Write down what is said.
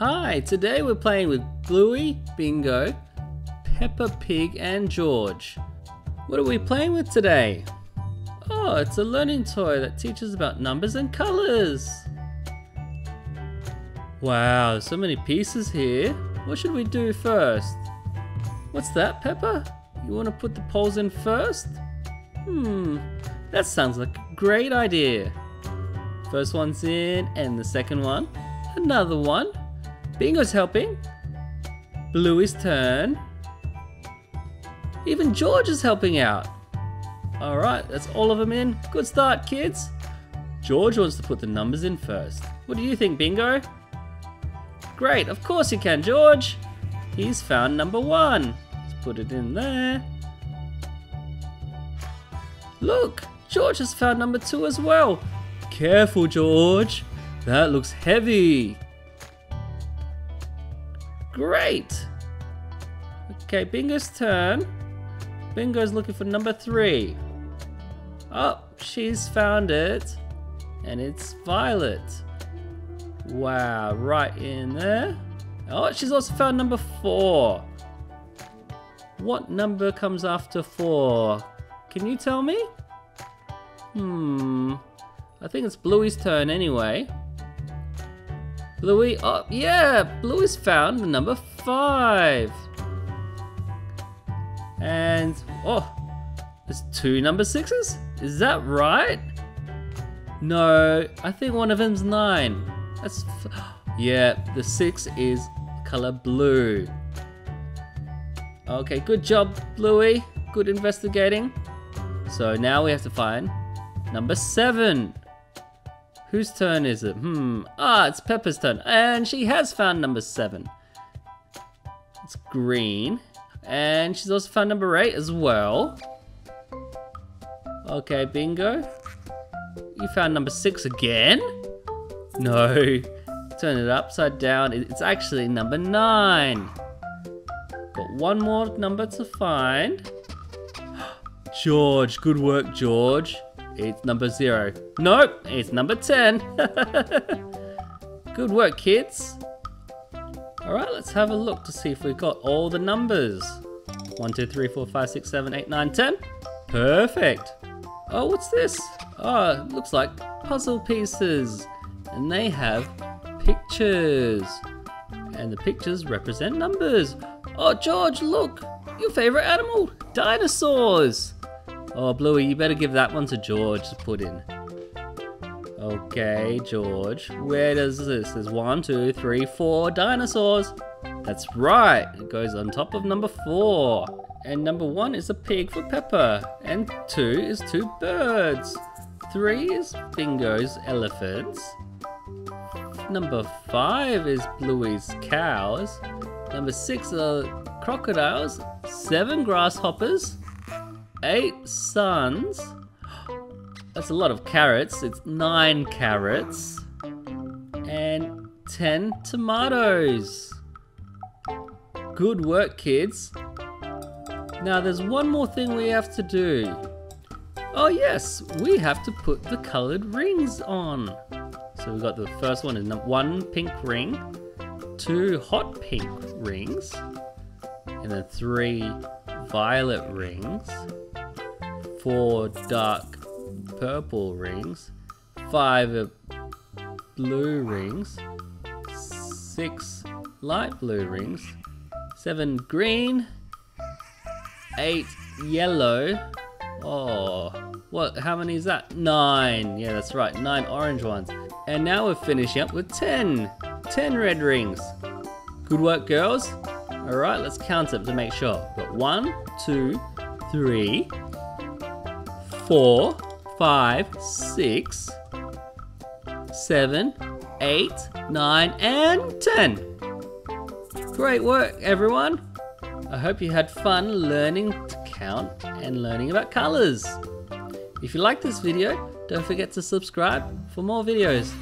Hi, today we're playing with Bluey, Bingo, Peppa Pig and George. What are we playing with today? Oh, it's a learning toy that teaches about numbers and colors. Wow, so many pieces here. What should we do first? What's that, Peppa? You want to put the poles in first? Hmm, that sounds like a great idea. First one's in, and the second one. Another one. Bingo's helping. Bluey's turn. Even George is helping out. Alright, that's all of them in. Good start, kids. George wants to put the numbers in first. What do you think, Bingo? Great, of course you can, George. He's found number one. Let's put it in there. Look, George has found number two as well. Careful, George. That looks heavy. Great! Okay, Bingo's turn. Bingo's looking for number three. Oh, she's found it. And it's Violet. Wow, right in there. Oh, she's also found number four. What number comes after four? Can you tell me? Hmm. I think it's Bluey's turn anyway. Bluey, oh yeah, Bluey's found the number five. And, oh, there's two number sixes? Is that right? No, I think one of them's nine. That's, yeah, the six is color blue. Okay, good job, Bluey. Good investigating. So now we have to find number seven. Whose turn is it? Hmm. Ah, it's Peppa's turn. And she has found number seven. It's green. And she's also found number eight as well. Okay, bingo. You found number six again? No. Turn it upside down. It's actually number nine. Got one more number to find. George, good work, George. It's number zero. Nope, it's number 10. Good work, kids. All right, let's have a look to see if we've got all the numbers. 1, 2, 3, 4, 5, 6, 7, 8, 9, 10. Perfect. Oh, what's this? Oh, looks like puzzle pieces. And they have pictures. And the pictures represent numbers. Oh, George, look. Your favorite animal, dinosaurs. Oh, Bluey, you better give that one to George to put in. Okay, George. Where does this? There's one, two, three, four dinosaurs. That's right. It goes on top of number four. And number one is a pig for Peppa. And two is two birds. Three is Bingo's elephants. Number five is Bluey's cows. Number six are crocodiles. Seven grasshoppers eight suns. That's a lot of carrots. It's nine carrots. And ten tomatoes. Good work, kids. Now there's one more thing we have to do. Oh yes, we have to put the colored rings on. So we've got the first one is one pink ring, two hot pink rings, and then three violet rings, four dark purple rings, five blue rings, six light blue rings, seven green, eight yellow. Oh, what? How many is that? Nine. Yeah, that's right. Nine orange ones. And now we're finishing up with ten. Ten red rings. Good work, girls. All right, let's count them to make sure. Got one, two, three, four, five, six, seven, eight, nine, and ten. Great work, everyone. I hope you had fun learning to count and learning about colors. If you like this video, don't forget to subscribe for more videos.